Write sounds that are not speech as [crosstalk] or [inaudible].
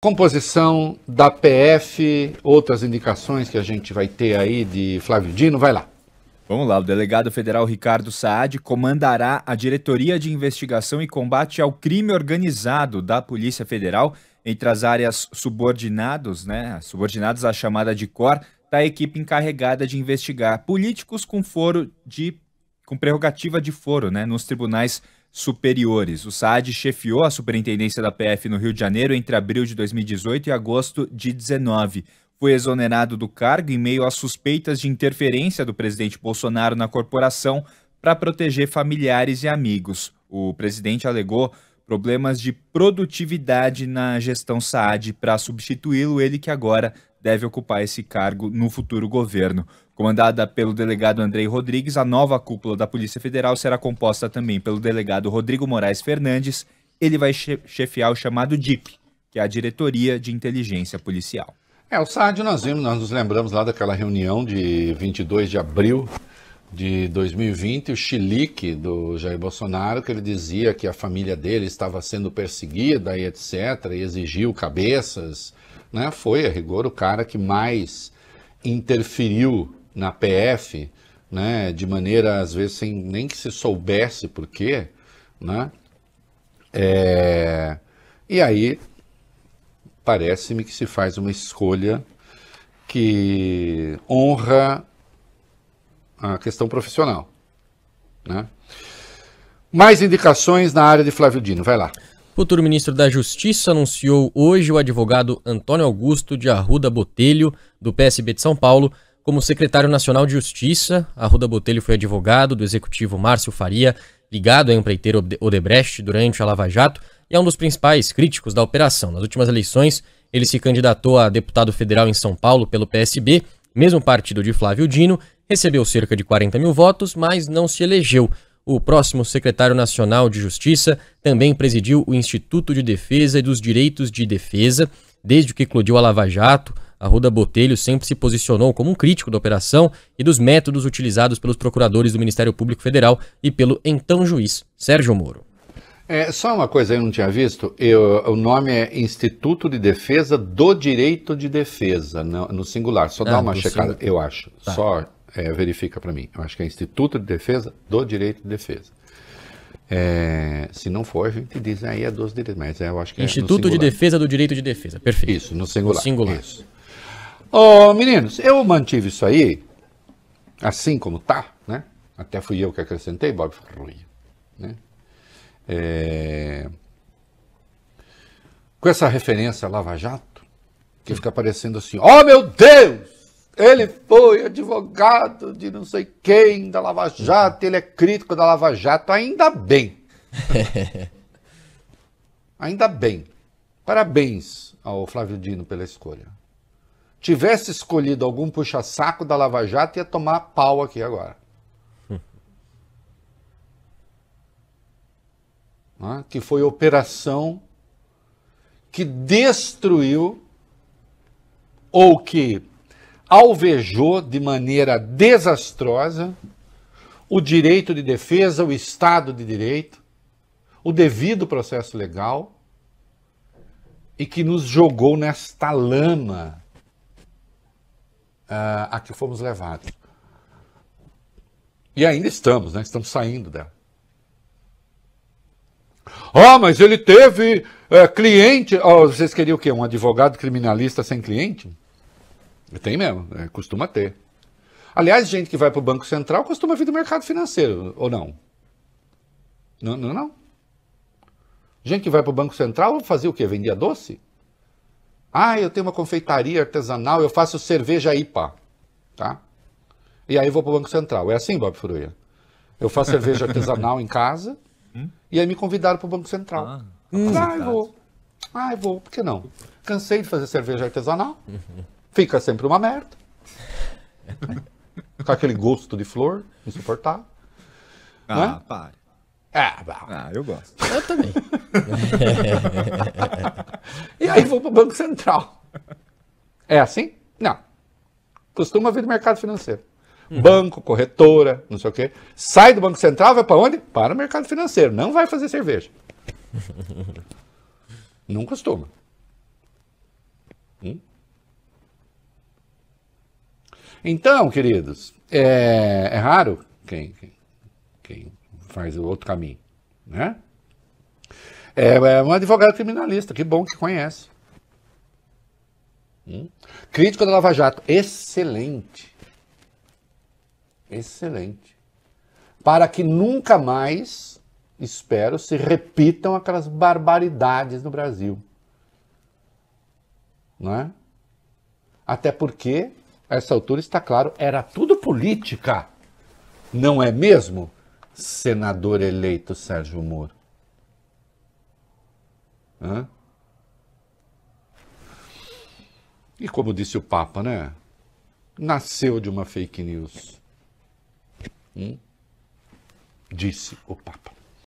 Composição da PF, outras indicações que a gente vai ter aí de Flávio Dino, vai lá. Vamos lá, o delegado federal Ricardo Saad comandará a Diretoria de Investigação e Combate ao Crime Organizado da Polícia Federal. Entre as áreas subordinados, né, subordinadas à chamada de COR, está a equipe encarregada de investigar políticos com foro de com prerrogativa de foro, né, nos tribunais superiores. O Saad chefiou a superintendência da PF no Rio de Janeiro entre abril de 2018 e agosto de 19. Foi exonerado do cargo em meio às suspeitas de interferência do presidente Bolsonaro na corporação para proteger familiares e amigos. O presidente alegou problemas de produtividade na gestão Saad para substituí-lo, ele que agora deve ocupar esse cargo no futuro governo. Comandada pelo delegado Andrei Rodrigues, a nova cúpula da Polícia Federal será composta também pelo delegado Rodrigo Moraes Fernandes. Ele vai chefiar o chamado DIP, que é a Diretoria de Inteligência Policial. É, o SAD nós vimos, nós nos lembramos lá daquela reunião de 22 de abril de 2020, o chilique do Jair Bolsonaro, que ele dizia que a família dele estava sendo perseguida e etc, e exigiu cabeças, né? Foi, a rigor, o cara que mais interferiu na PF, né, de maneira às vezes sem nem que se soubesse por quê, né? É, e aí parece-me que se faz uma escolha que honra a questão profissional, né? Mais indicações na área de Flávio Dino, vai lá. O futuro ministro da Justiça anunciou hoje o advogado Antônio Augusto de Arruda Botelho, do PSB de São Paulo, como secretário nacional de Justiça, Arruda Botelho foi advogado do executivo Márcio Faria, ligado à empreiteira Odebrecht durante a Lava Jato e é um dos principais críticos da operação. Nas últimas eleições, ele se candidatou a deputado federal em São Paulo pelo PSB, mesmo partido de Flávio Dino, recebeu cerca de 40 mil votos, mas não se elegeu. O próximo secretário nacional de Justiça também presidiu o Instituto de Defesa e dos Direitos de Defesa, desde que eclodiu a Lava Jato. Arruda Botelho sempre se posicionou como um crítico da operação e dos métodos utilizados pelos procuradores do Ministério Público Federal e pelo então juiz Sérgio Moro. É, só uma coisa eu não tinha visto, eu, o nome é Instituto de Defesa do Direito de Defesa, no, no singular, só ah, dá uma checada, singular. eu acho, tá. só é, verifica para mim, eu acho que é Instituto de Defesa do Direito de Defesa. É, se não for, a gente diz aí é dos direitos, mas eu acho que Instituto é de Defesa do Direito de Defesa, perfeito. Isso, no singular. No singular. Isso. Ô, oh, meninos, eu mantive isso aí, assim como tá, né? Até fui eu que acrescentei, Bob Rui, né? É... Com essa referência a Lava Jato, que fica parecendo assim, oh meu Deus! Ele foi advogado de não sei quem da Lava Jato, ele é crítico da Lava Jato, ainda bem. [laughs] ainda bem. Parabéns ao Flávio Dino pela escolha tivesse escolhido algum puxa-saco da Lava Jato, ia tomar pau aqui agora. né? Que foi operação que destruiu ou que alvejou de maneira desastrosa o direito de defesa, o Estado de Direito, o devido processo legal e que nos jogou nesta lama uh, a que fomos levados. E ainda estamos, né? Estamos saindo dela. Oh, mas ele teve uh, cliente. Oh, vocês queriam o quê? Um advogado criminalista sem cliente? Tem mesmo, é, costuma ter. Aliás, gente que vai para o Banco Central costuma vir do mercado financeiro, ou não? Não, não, não. Gente que vai para o Banco Central fazia o quê? Vendia doce? Ah, eu tenho uma confeitaria artesanal, eu faço cerveja IPA, tá? E aí eu vou para o Banco Central. É assim, Bob Furuia? Eu faço cerveja artesanal em casa hum? e aí me convidaram para o Banco Central. Ah, hum. ah, eu vou. Ah, eu vou. Por que não? Cansei de fazer cerveja artesanal. Fica sempre uma merda. Com aquele gosto de flor insuportável. Ah, né? para. É, ah, eu gosto. Eu também. [laughs] e aí vou para o Banco Central. É assim? Não. Costuma vir do mercado financeiro. Uhum. Banco, corretora, não sei o quê. Sai do Banco Central, vai para onde? Para o mercado financeiro. Não vai fazer cerveja. [laughs] não costuma. Hum? Então, queridos, é, é raro quem, quem, quem, faz o outro caminho, né? É, é um advogado criminalista, que bom que conhece. Hum? Crítico da Lava Jato, excelente. Excelente. Para que nunca mais, espero, se repitam aquelas barbaridades no Brasil. Não é? Até porque, a essa altura está claro, era tudo política. Não é mesmo, senador eleito Sérgio Moro? Hã? E como disse o Papa, né? Nasceu de uma fake news. Hum? Disse o Papa.